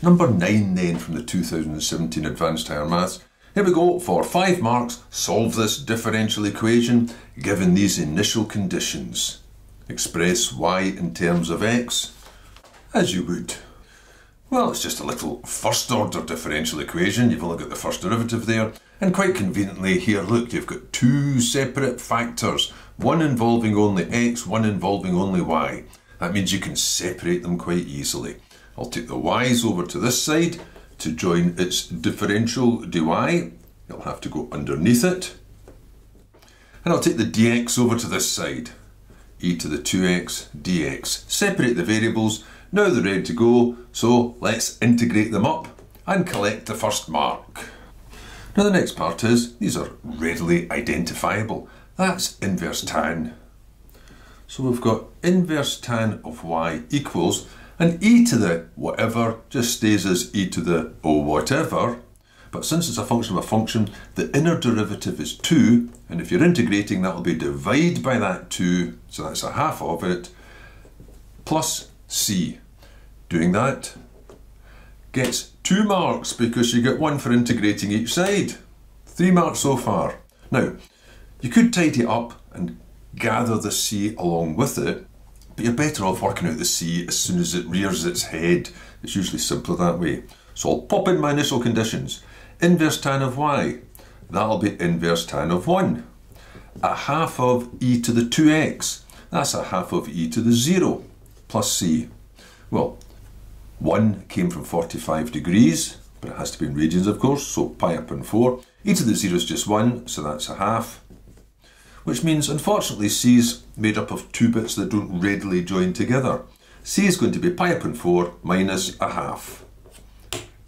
Number 9 then from the 2017 Advanced Higher Maths. Here we go, for 5 marks, solve this differential equation given these initial conditions. Express y in terms of x, as you would. Well, it's just a little first order differential equation. You've only got the first derivative there. And quite conveniently here, look, you've got two separate factors. One involving only x, one involving only y. That means you can separate them quite easily. I'll take the y's over to this side to join its differential dy. It'll have to go underneath it. And I'll take the dx over to this side. e to the 2x dx. Separate the variables. Now they're ready to go, so let's integrate them up and collect the first mark. Now the next part is, these are readily identifiable. That's inverse tan. So we've got inverse tan of y equals and e to the whatever just stays as e to the o whatever. But since it's a function of a function, the inner derivative is 2, and if you're integrating, that will be divided by that 2, so that's a half of it, plus c. Doing that gets 2 marks because you get 1 for integrating each side. 3 marks so far. Now, you could tidy up and gather the c along with it, but you're better off working out the c as soon as it rears its head. It's usually simpler that way. So I'll pop in my initial conditions. Inverse tan of y, that'll be inverse tan of 1. A half of e to the 2x, that's a half of e to the 0 plus c. Well, 1 came from 45 degrees, but it has to be in radians of course, so pi upon 4. e to the 0 is just 1, so that's a half which means unfortunately c is made up of two bits that don't readily join together. c is going to be pi upon 4 minus a half.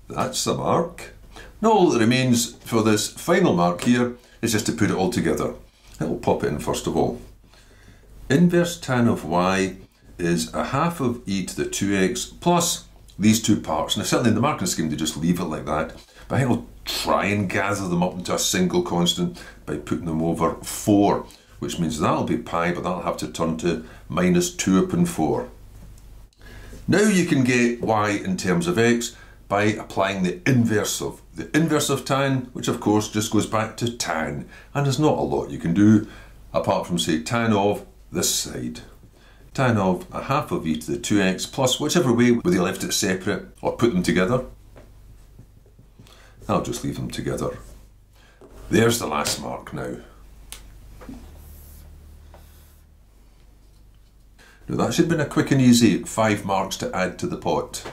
That's the mark. Now all that remains for this final mark here is just to put it all together. I'll pop it in first of all. Inverse tan of y is a half of e to the 2x plus these two parts. Now certainly in the marking scheme they just leave it like that, but I think I'll try and gather them up into a single constant by putting them over 4, which means that'll be pi, but that'll have to turn to minus 2 upon 4. Now you can get y in terms of x by applying the inverse of the inverse of tan, which of course just goes back to tan, and there's not a lot you can do apart from say tan of this side. Tan of a half of e to the 2x plus whichever way whether you left it separate or put them together. I'll just leave them together. There's the last mark now. Now that should have been a quick and easy five marks to add to the pot.